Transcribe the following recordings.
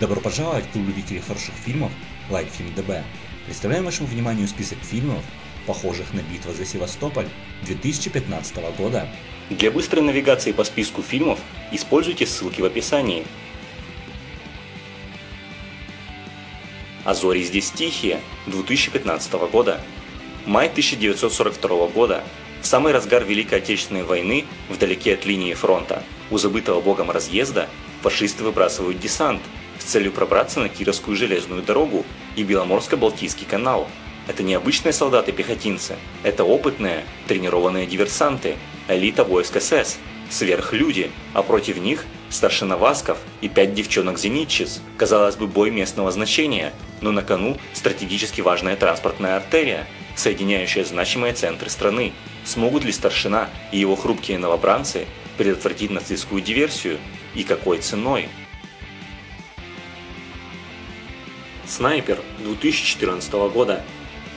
Добро пожаловать в клуб любителей хороших фильмов Like. Представляем вашему вниманию список фильмов, похожих на «Битва за Севастополь» 2015 года. Для быстрой навигации по списку фильмов используйте ссылки в описании. «А зори здесь тихие» 2015 года. Май 1942 года. В самый разгар Великой Отечественной войны, вдалеке от линии фронта, у забытого богом разъезда, фашисты выбрасывают десант с целью пробраться на Кировскую железную дорогу и Беломорско-Балтийский канал. Это не обычные солдаты-пехотинцы, это опытные, тренированные диверсанты, элита войск СС, сверхлюди, а против них старшина Васков и пять девчонок-зенитчиц. Казалось бы, бой местного значения, но на кону стратегически важная транспортная артерия, соединяющая значимые центры страны. Смогут ли старшина и его хрупкие новобранцы предотвратить нацистскую диверсию и какой ценой? Снайпер 2014 года.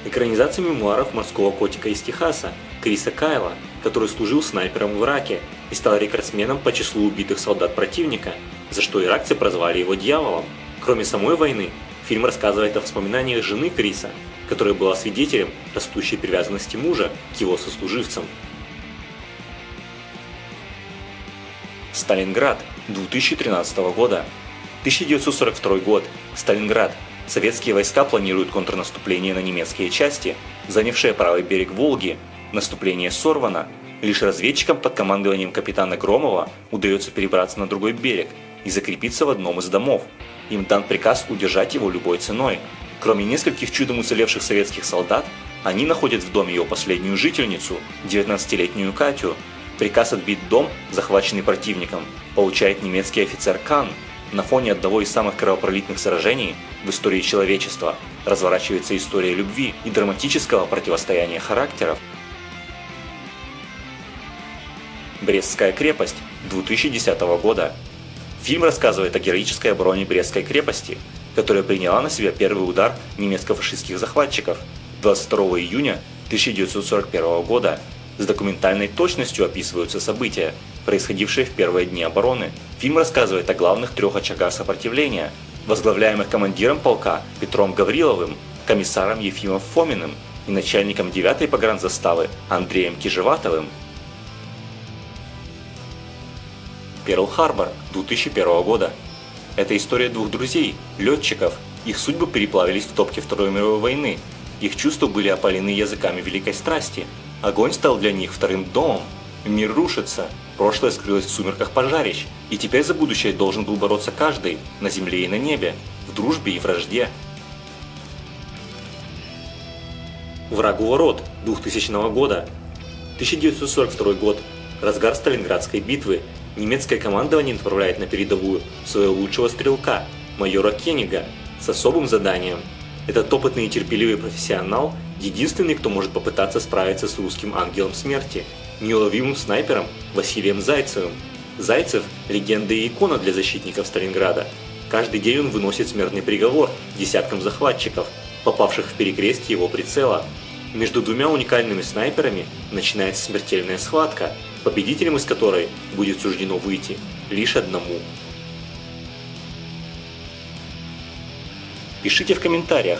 Экранизация мемуаров морского котика из Техаса Криса Кайла, который служил снайпером в Ираке и стал рекордсменом по числу убитых солдат противника, за что иракцы прозвали его дьяволом. Кроме самой войны, фильм рассказывает о воспоминаниях жены Криса, которая была свидетелем растущей привязанности мужа к его сослуживцам. Сталинград 2013 года. 1942 год. Сталинград. Советские войска планируют контрнаступление на немецкие части, занявшие правый берег Волги. Наступление сорвано. Лишь разведчикам под командованием капитана Громова удается перебраться на другой берег и закрепиться в одном из домов. Им дан приказ удержать его любой ценой. Кроме нескольких чудом уцелевших советских солдат, они находят в доме его последнюю жительницу, 19-летнюю Катю. Приказ отбить дом, захваченный противником, получает немецкий офицер Кан. На фоне одного из самых кровопролитных сражений в истории человечества разворачивается история любви и драматического противостояния характеров. Брестская крепость 2010 года. Фильм рассказывает о героической обороне Брестской крепости, которая приняла на себя первый удар немецко-фашистских захватчиков 22 июня 1941 года. С документальной точностью описываются события, происходившие в первые дни обороны. Фильм рассказывает о главных трех очагах сопротивления, возглавляемых командиром полка Петром Гавриловым, комиссаром Ефимом Фоминым и начальником 9-й погранзаставы Андреем Кижеватовым. Перл-Харбор 2001 года. Это история двух друзей, летчиков. Их судьбы переплавились в топке Второй мировой войны. Их чувства были опалены языками великой страсти. Огонь стал для них вторым домом. Мир рушится, прошлое скрылось в сумерках пожарищ, и теперь за будущее должен был бороться каждый, на земле и на небе, в дружбе и вражде. Враг у ворот 2000 года. 1942 год. Разгар Сталинградской битвы. Немецкое командование направляет на передовую своего лучшего стрелка, майора Кенига, с особым заданием. Этот опытный и терпеливый профессионал – единственный, кто может попытаться справиться с русским ангелом смерти, неуловимым снайпером Василием Зайцевым. Зайцев – легенда и икона для защитников Сталинграда. Каждый день он выносит смертный приговор десяткам захватчиков, попавших в перекрестие его прицела. Между двумя уникальными снайперами начинается смертельная схватка, победителем из которой будет суждено выйти лишь одному. Пишите в комментариях,